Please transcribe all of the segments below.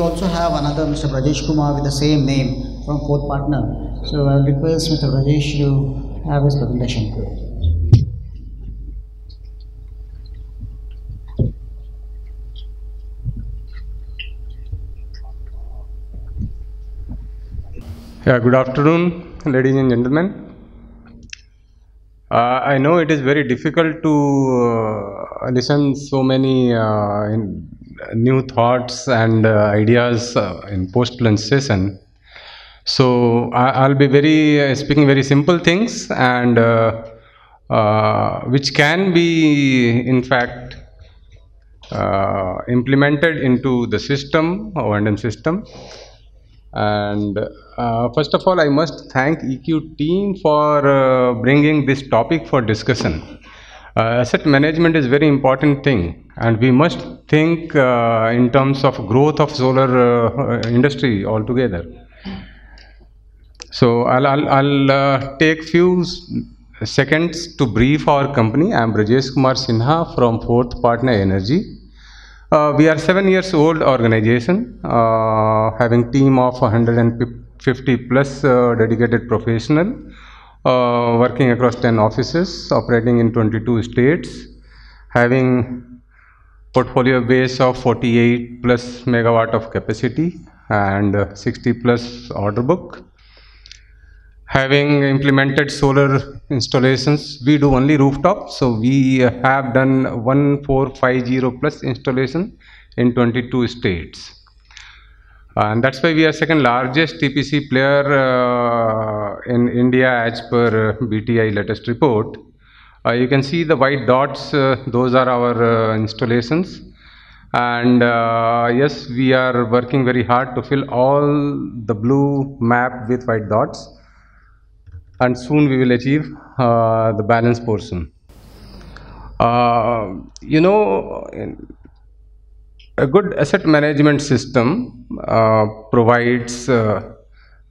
also have another Mr. Brajesh Kumar with the same name from fourth partner. So I'll request Mr. Brajesh to have his presentation. Yeah, good afternoon, ladies and gentlemen. Uh, I know it is very difficult to uh, listen so many uh, in, new thoughts and uh, ideas uh, in post session. So I, I'll be very uh, speaking very simple things and which can be in fact implemented into the system, O&M system. And uh, first of all, I must thank EQ team for uh, bringing this topic for discussion. Uh, asset management is very important thing, and we must think uh, in terms of growth of solar uh, industry altogether. So I'll, I'll, I'll uh, take few seconds to brief our company. I am Brajesh Kumar Sinha from Fourth Partner Energy. Uh, we are seven years old organization, uh, having team of 150 plus uh, dedicated professional, uh, working across 10 offices, operating in 22 states, having portfolio base of 48 plus megawatt of capacity and uh, 60 plus order book. Having implemented solar installations we do only rooftop so we have done 1450 plus installation in 22 states and that's why we are second largest tpc player uh, in india as per uh, bti latest report. Uh, you can see the white dots uh, those are our uh, installations. And uh, yes we are working very hard to fill all the blue map with white dots. And soon we will achieve uh, the balance portion. Uh, you know, in- a good asset management system uh, provides, uh,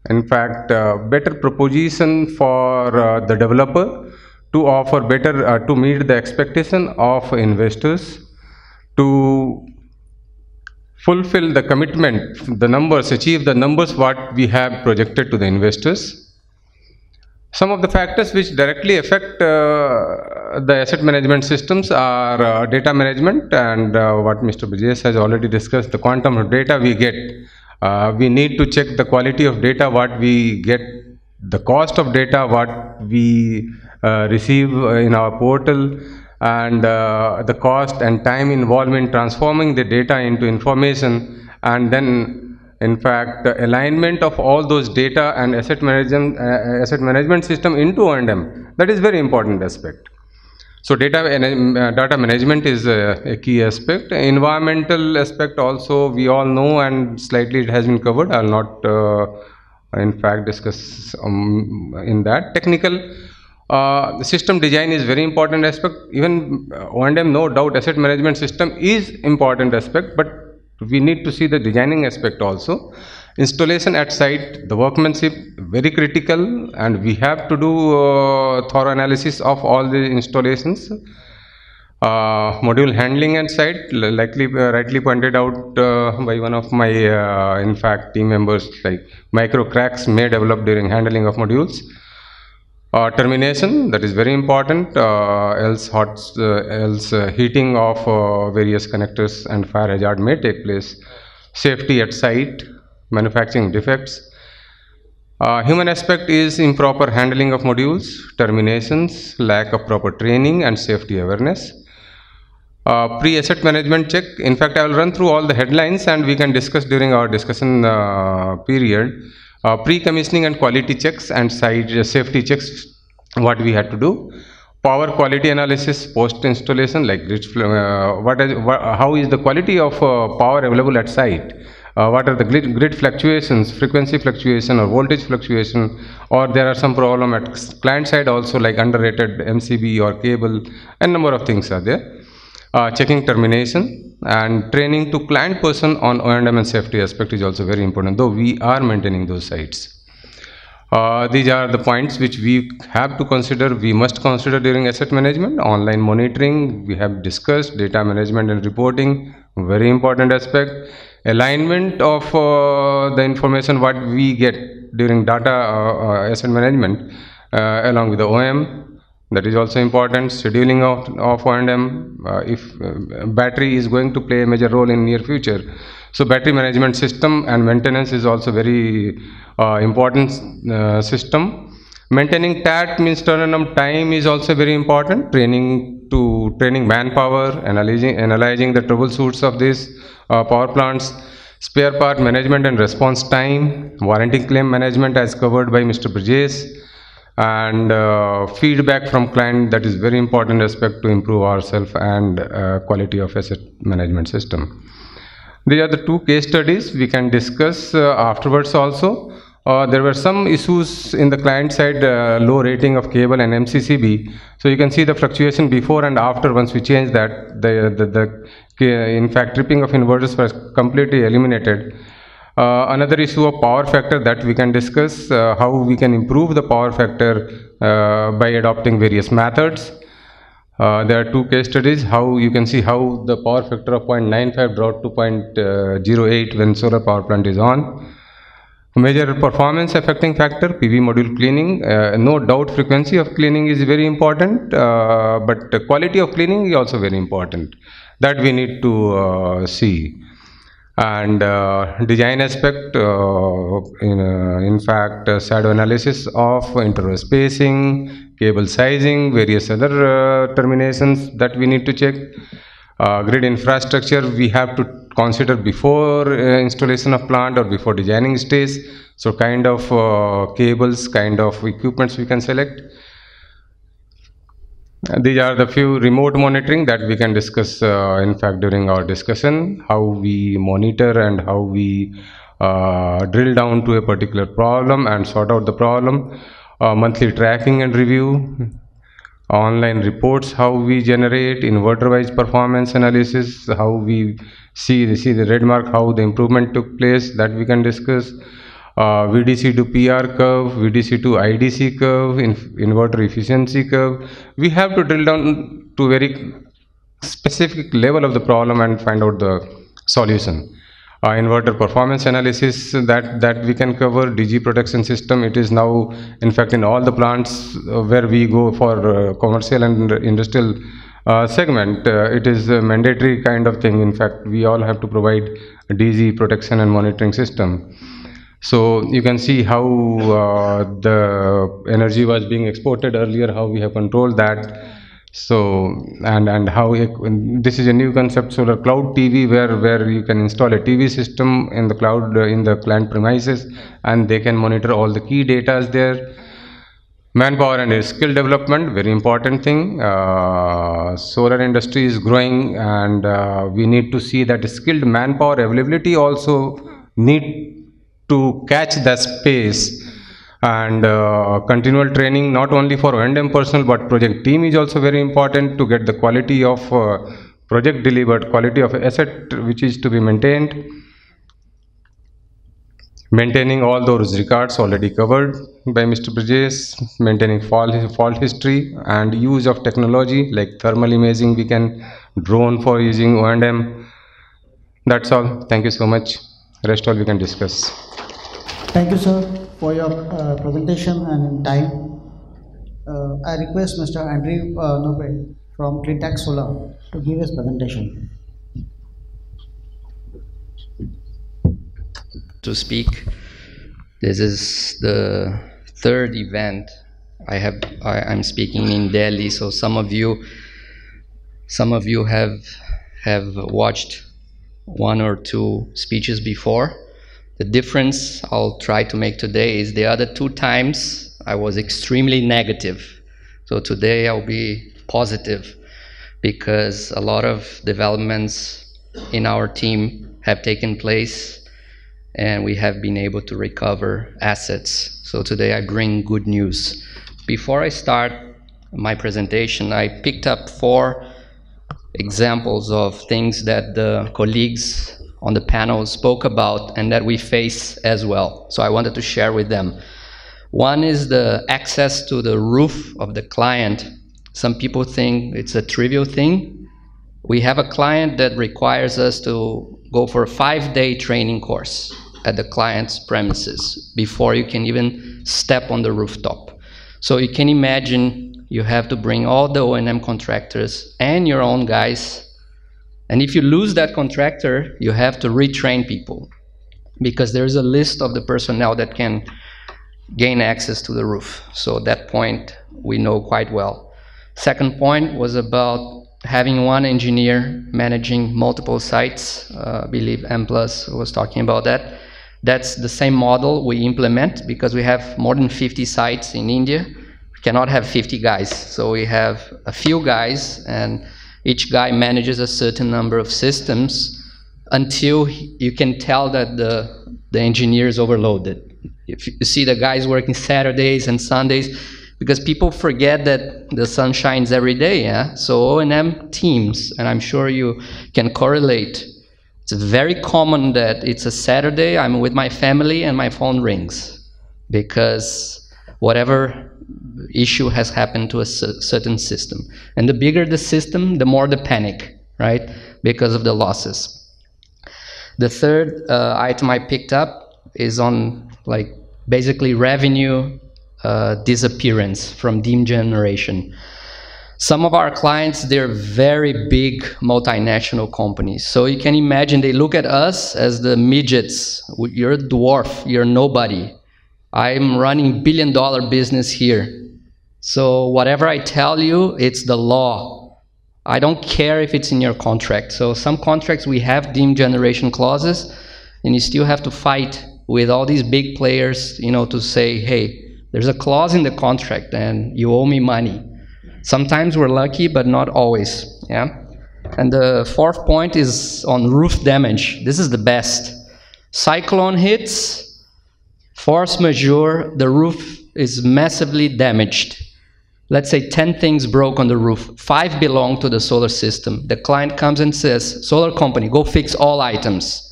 in fact, uh, better proposition for uh, the developer to offer better, uh, to meet the expectation of investors, to fulfill the commitment, the numbers, achieve the numbers what we have projected to the investors. Some of the factors which directly affect uh, the asset management systems are uh, data management and uh, what Mr. Brajesh has already discussed, the quantum of data we get. Uh, we need to check the quality of data, what we get, the cost of data, what we uh, receive uh, in our portal, and uh, the cost and time involved in transforming the data into information, and then in fact, the alignment of all those data and asset management, asset management system into O&M, that is very important aspect. So data, uh, data management is a, a key aspect. Environmental aspect also we all know and slightly it has been covered. I'll not uh, in fact discuss um, in that. Technical uh, system design is very important aspect. Even uh, O&M no doubt asset management system is important aspect but we need to see the designing aspect also installation at site the workmanship very critical and we have to do uh, thorough analysis of all the installations. Uh, module handling at site likely uh, rightly pointed out uh, by one of my uh, in fact team members like micro cracks may develop during handling of modules. Uh, termination that is very important else hot else heating of various connectors and fire hazard may take place. Safety at site manufacturing defects. Uh, human aspect is improper handling of modules terminations lack of proper training and safety awareness. Uh, pre-asset management check. In fact i will run through all the headlines and we can discuss during our discussion uh, period. Uh, pre-commissioning and quality checks and site uh, safety checks what we had to do. Power quality analysis post installation like uh, what is wha- how is the quality of power available at site uh, what are the grid, grid fluctuations frequency fluctuation or voltage fluctuation? Or there are some problem at client side also like underrated mcb or cable and number of things are there. Uh, checking termination and training to client person on O&M and safety aspect is also very important though we are maintaining those sites. Uh, these are the points which we have to consider we must consider during asset management online monitoring we have discussed data management and reporting very important aspect alignment of uh, the information what we get during data uh, uh, asset management uh, along with the OM. That is also important. Scheduling of, of O&M. Uh, if uh, battery is going to play a major role in near future, so battery management system and maintenance is also very important system. Maintaining TAT means turnaround time is also very important. Training to training manpower, analyzing analyzing the troubleshoots of these uh, power plants, spare part management and response time, warranty claim management as covered by Mr. Brajesh, and uh, feedback from client that is very important aspect to improve ourselves and uh, quality of asset management system. These are the two case studies we can discuss uh, afterwards also. Uh, there were some issues in the client side, uh, low rating of cable and MCCB. So you can see the fluctuation before and after once we change that, the, the, the in fact tripping of inverters was completely eliminated. Uh, another issue of power factor that we can discuss, uh, how we can improve the power factor uh, by adopting various methods. Uh, there are two case studies, how you can see how the power factor of 0.95 dropped to 0.08 when solar power plant is on. Major performance affecting factor, PV module cleaning. Uh, no doubt frequency of cleaning is very important, uh, but quality of cleaning is also very important. That we need to uh, see. And uh, design aspect, uh, in, uh, in fact, shadow analysis of interval spacing, cable sizing, various other terminations that we need to check. Grid infrastructure we have to consider before uh, installation of plant or before designing stage. So kind of uh, cables, kind of equipments we can select. These are the few remote monitoring that we can discuss, uh, in fact, during our discussion, how we monitor and how we uh, drill down to a particular problem and sort out the problem. Uh, monthly tracking and review, online reports, how we generate inverter-wise performance analysis, how we see, see the red mark, how the improvement took place, that we can discuss uh, VDC to PR curve, VDC to IDC curve, in, inverter efficiency curve. We have to drill down to very specific level of the problem and find out the solution. Uh, inverter performance analysis that that we can cover DG protection system. It is now, in fact, in all the plants uh, where we go for uh, commercial and industrial uh, segment, uh, it is a mandatory kind of thing. In fact, we all have to provide DG protection and monitoring system. So you can see how uh, the energy was being exported earlier, how we have controlled that. So and and how it, this is a new concept, solar cloud TV, where where you can install a TV system in the cloud uh, in the client premises, and they can monitor all the key data there. Manpower and skill development, very important thing. Uh, solar industry is growing, and uh, we need to see that skilled manpower availability also need to catch that space and uh, continual training not only for O&M personnel but project team is also very important to get the quality of uh, project delivered, quality of asset which is to be maintained. Maintaining all those records already covered by Mr. Brajesh, maintaining fault, fault history and use of technology like thermal imaging, we can drone for using O&M. That's all. Thank you so much. Rest all we can discuss. Thank you, sir, for your uh, presentation and time. Uh, I request Mr. Andrew uh, Nobre from Cleantech Solar to give his presentation. To speak. This is the third event I have. I, I'm speaking in Delhi, so some of you, some of you have have watched one or two speeches before. The difference I'll try to make today is the other two times I was extremely negative. So today I'll be positive because a lot of developments in our team have taken place and we have been able to recover assets. So today I bring good news. Before I start my presentation, I picked up four examples of things that the colleagues on the panel spoke about and that we face as well. So I wanted to share with them. One is the access to the roof of the client. Some people think it's a trivial thing. We have a client that requires us to go for a five day training course at the client's premises before you can even step on the rooftop. So you can imagine you have to bring all the O&M contractors and your own guys. And if you lose that contractor, you have to retrain people because there's a list of the personnel that can gain access to the roof. So that point we know quite well. Second point was about having one engineer managing multiple sites. Uh, I believe Amplus was talking about that. That's the same model we implement because we have more than 50 sites in India. We cannot have 50 guys, so we have a few guys, and each guy manages a certain number of systems until you can tell that the, the engineer is overloaded. If you see the guys working Saturdays and Sundays, because people forget that the sun shines every day, yeah? So O&M teams, and I'm sure you can correlate it's very common that it's a Saturday, I'm with my family, and my phone rings because whatever issue has happened to a certain system. And the bigger the system, the more the panic, right? Because of the losses. The third uh, item I picked up is on like basically revenue uh, disappearance from deemed generation. Some of our clients, they're very big multinational companies. So you can imagine they look at us as the midgets. You're a dwarf, you're nobody. I'm running billion dollar business here. So whatever I tell you, it's the law. I don't care if it's in your contract. So some contracts we have deemed generation clauses, and you still have to fight with all these big players, you know, to say, hey, there's a clause in the contract and you owe me money. Sometimes we're lucky, but not always. Yeah. And the fourth point is on roof damage. This is the best. Cyclone hits, force majeure, the roof is massively damaged. Let's say 10 things broke on the roof, five belong to the solar system. The client comes and says, Solar company, go fix all items.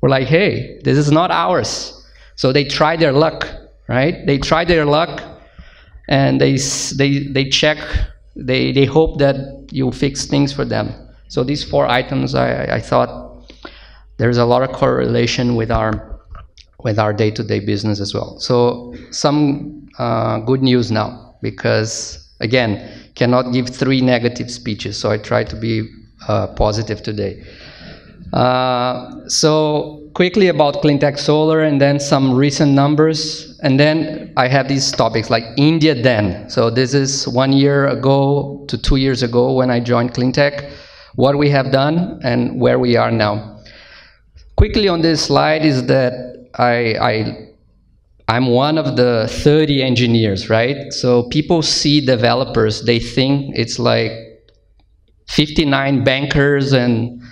We're like, hey, this is not ours. So they try their luck, right? They try their luck and they, they, they check, they, they hope that you fix things for them. So these four items, I, I thought there's a lot of correlation with our with our day-to-day business as well. So some uh, good news now, because again, cannot give three negative speeches. So I try to be uh, positive today. Uh, so quickly about cleantech solar and then some recent numbers. And then i have these topics like india then. So this is one year ago to two years ago when i joined cleantech what we have done and where we are now. Quickly on this slide is that i, I I'm one of the 30 engineers, right? So people see developers, they think it's like 59 bankers and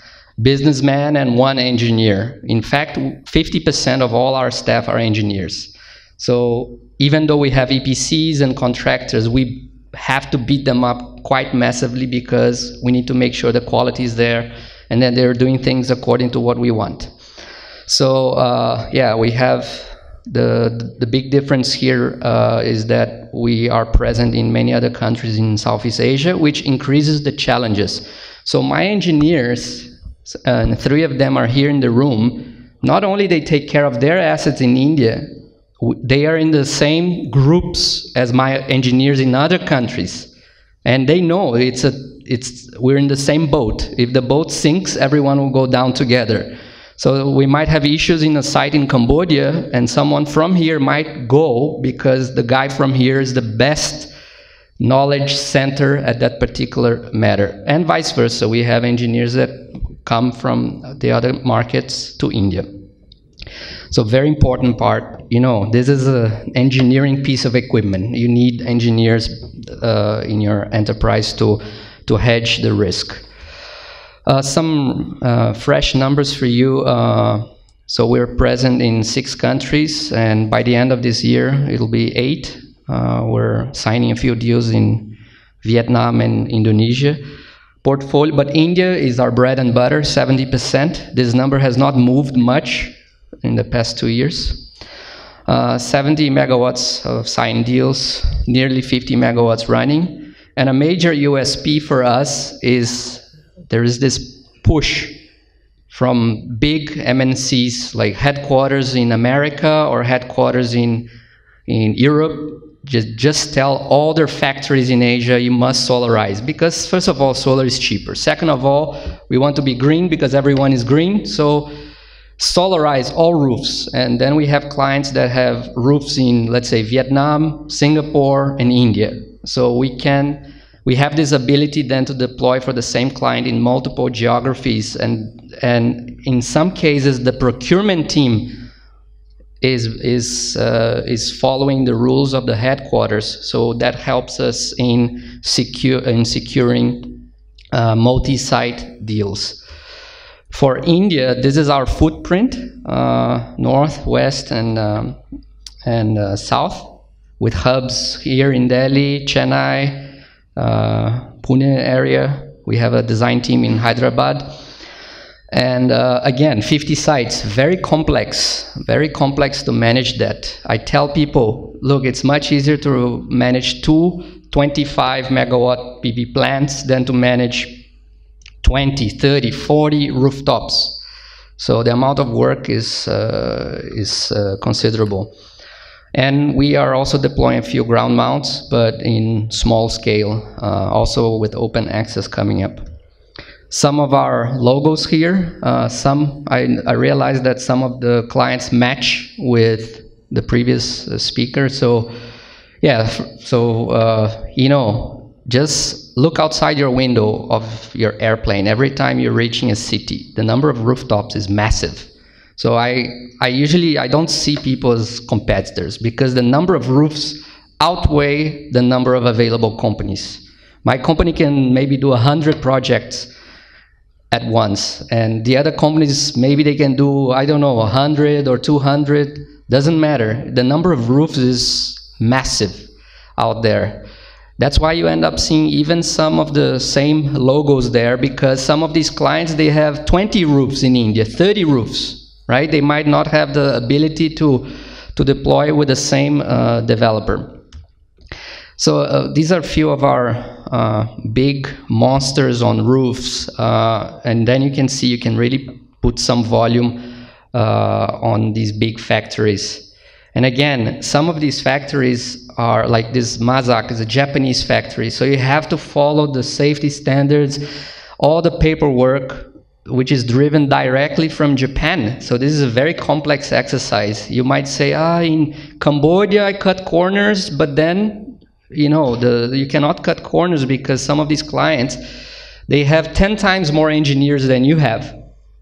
businessman and one engineer. In fact, 50% of all our staff are engineers. So even though we have EPCs and contractors, we have to beat them up quite massively because we need to make sure the quality is there and that they're doing things according to what we want. So uh, yeah, we have the the big difference here uh, is that we are present in many other countries in Southeast Asia, which increases the challenges. So my engineers Uh, and three of them are here in the room, not only they take care of their assets in India, they are in the same groups as my engineers in other countries. And they know it's a, it's, we're in the same boat. If the boat sinks, everyone will go down together. So we might have issues in a site in Cambodia, and someone from here might go because the guy from here is the best knowledge center at that particular matter. And vice versa. We have engineers that come from the other markets to India. So very important part, you know, this is an engineering piece of equipment. You need engineers uh, in your enterprise to, to hedge the risk. Uh, some uh, fresh numbers for you. Uh, so we're present in six countries, and by the end of this year, it'll be eight. Uh, we're signing a few deals in Vietnam and Indonesia portfolio, but India is our bread and butter, 70%. This number has not moved much in the past two years. Uh, 70 megawatts of signed deals, nearly 50 megawatts running. And a major USP for us is there is this push from big MNCs like headquarters in America or headquarters in in Europe just, just tell all their factories in Asia you must solarize because first of all solar is cheaper. Second of all, we want to be green because everyone is green. So solarize all roofs. And then we have clients that have roofs in let's say Vietnam, Singapore, and India. So we can we have this ability then to deploy for the same client in multiple geographies and and in some cases the procurement team is is uh, is following the rules of the headquarters. So that helps us in secure in securing uh, multi-site deals. For India, this is our footprint: uh, north, west, and um, and uh, south, with hubs here in Delhi, Chennai, uh, Pune area. We have a design team in Hyderabad and uh, again, 50 sites, very complex, very complex to manage that. I tell people, look, it's much easier to manage two 25 megawatt PV plants than to manage 20, 30, 40 rooftops. So the amount of work is, uh, is uh, considerable. And we are also deploying a few ground mounts, but in small scale, uh, also with open access coming up some of our logos here. Uh, some I, I realized that some of the clients match with the previous uh, speaker. So yeah, so uh, you know, just look outside your window of your airplane every time you're reaching a city. The number of rooftops is massive. So I I usually I don't see people as competitors because the number of roofs outweigh the number of available companies. My company can maybe do 100 projects at once. And the other companies, maybe they can do, I don't know, 100 or 200, doesn't matter. The number of roofs is massive out there. That's why you end up seeing even some of the same logos there because some of these clients, they have 20 roofs in India, 30 roofs, right? They might not have the ability to, to deploy with the same uh, developer. So uh, these are a few of our big monsters on roofs, uh, and then you can see you can really put some volume uh, on these big factories. And again, some of these factories are like this Mazak is a Japanese factory, so you have to follow the safety standards, all the paperwork, which is driven directly from Japan. So this is a very complex exercise. You might say, ah, in Cambodia I cut corners, but then you know the you cannot cut corners because some of these clients they have 10 times more engineers than you have.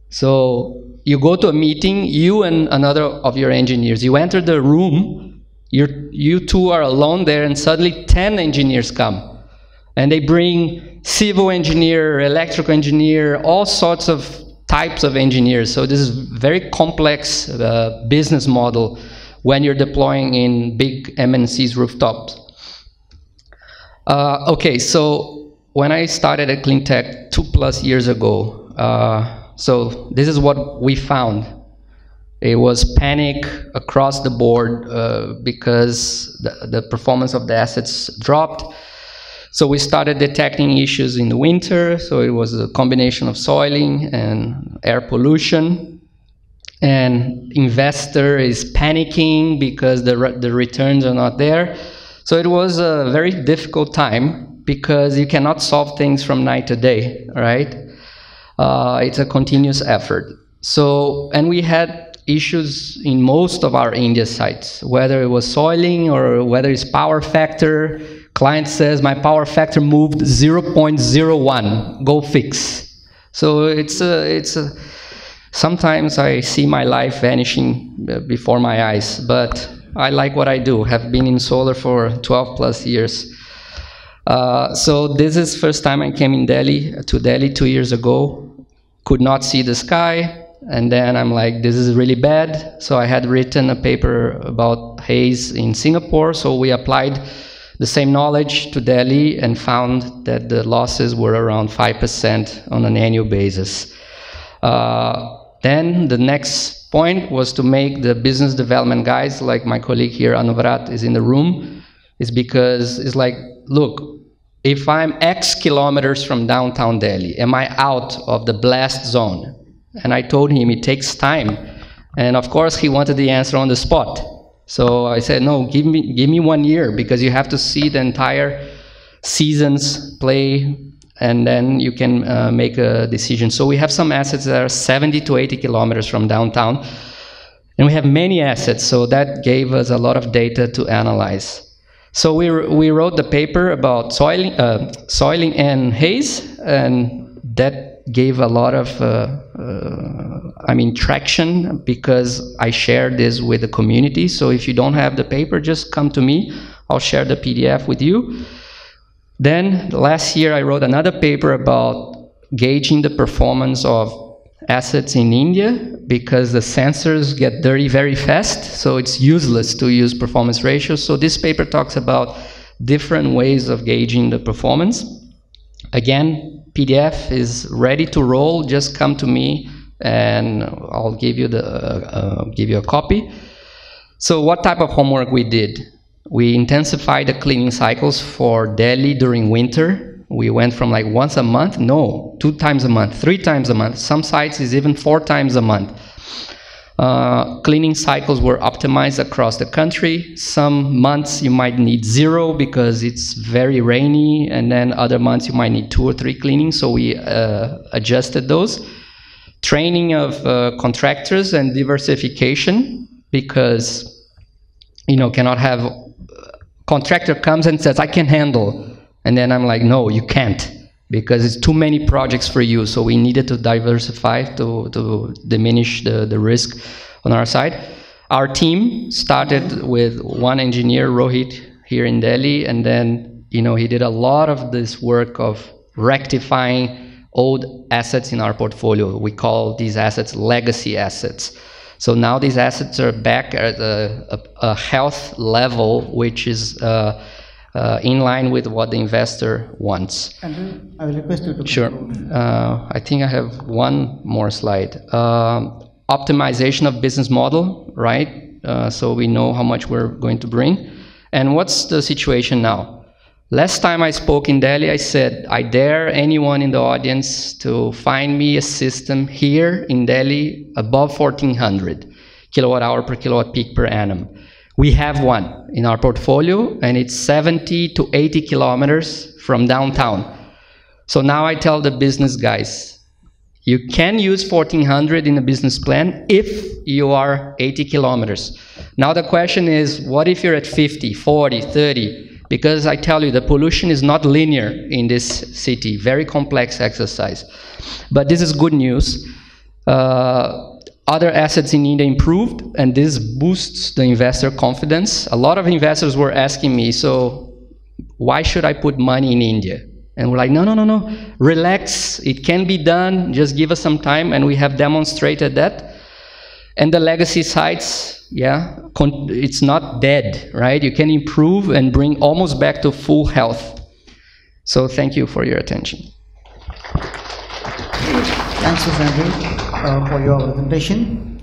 So you go to a meeting you and another of your engineers you enter the room you you two are alone there and suddenly 10 engineers come. And they bring civil engineer electrical engineer all sorts of types of engineers. So this is very complex uh, business model when you're deploying in big mncs rooftops uh, okay, so when I started at Cleantech two plus years ago, uh, so this is what we found. It was panic across the board uh, because the, the performance of the assets dropped. So we started detecting issues in the winter. So it was a combination of soiling and air pollution. And investor is panicking because the, re the returns are not there. So it was a very difficult time because you cannot solve things from night to day, right? Uh, it's a continuous effort. So, and we had issues in most of our India sites, whether it was soiling or whether it's power factor. Client says my power factor moved 0.01. Go fix. So it's a, it's a, sometimes I see my life vanishing uh, before my eyes, but I like what I do. Have been in solar for 12 plus years. Uh, so this is first time I came in Delhi to Delhi two years ago. Could not see the sky, and then I'm like, this is really bad. So I had written a paper about haze in Singapore. So we applied the same knowledge to Delhi and found that the losses were around five percent on an annual basis. Uh, then the next point was to make the business development guys, like my colleague here, Anuvrat, is in the room, is because it's like, look, if I'm X kilometers from downtown Delhi, am I out of the blast zone? And I told him it takes time. And of course, he wanted the answer on the spot. So I said, no, give me, give me one year because you have to see the entire seasons play and then you can uh, make a decision. So we have some assets that are 70 to 80 kilometers from downtown. And we have many assets, so that gave us a lot of data to analyze. So we, we wrote the paper about soiling, uh, soiling and haze, and that gave a lot of, uh, uh, I mean, traction because I shared this with the community. So if you don't have the paper, just come to me. I'll share the PDF with you. Then last year I wrote another paper about gauging the performance of assets in India because the sensors get dirty very fast, so it's useless to use performance ratios. So this paper talks about different ways of gauging the performance. Again, PDF is ready to roll. Just come to me, and I'll give you the uh, uh, give you a copy. So, what type of homework we did? We intensified the cleaning cycles for Delhi during winter. We went from like once a month, no, two times a month, three times a month. Some sites is even four times a month. Uh, cleaning cycles were optimized across the country. Some months you might need zero because it's very rainy, and then other months you might need two or three cleanings. So we uh, adjusted those. Training of uh, contractors and diversification because you know cannot have contractor comes and says, I can handle. And then I'm like, no, you can't because it's too many projects for you. So we needed to diversify to, to diminish the, the risk on our side. Our team started with one engineer, Rohit, here in Delhi, and then you know he did a lot of this work of rectifying old assets in our portfolio. We call these assets legacy assets. So now these assets are back at a, a, a health level, which is uh, uh, in line with what the investor wants. Andrew, I will request you to. Sure. Uh, I think I have one more slide. Um, optimization of business model, right? Uh, so we know how much we're going to bring. And what's the situation now? Last time I spoke in Delhi, I said, I dare anyone in the audience to find me a system here in Delhi above 1400 kilowatt hour per kilowatt peak per annum. We have one in our portfolio, and it's 70 to 80 kilometers from downtown. So now I tell the business guys, you can use 1400 in a business plan if you are 80 kilometers. Now the question is, what if you're at 50, 40, 30? Because I tell you the pollution is not linear in this city, very complex exercise. But this is good news. Uh, other assets in India improved, and this boosts the investor confidence. A lot of investors were asking me, so why should I put money in India? And we're like, no, no, no, no, relax. It can be done. Just give us some time. And we have demonstrated that. And the legacy sites, yeah, it's not dead, right? You can improve and bring almost back to full health. So thank you for your attention. Thanks. Andrew, uh, for your presentation.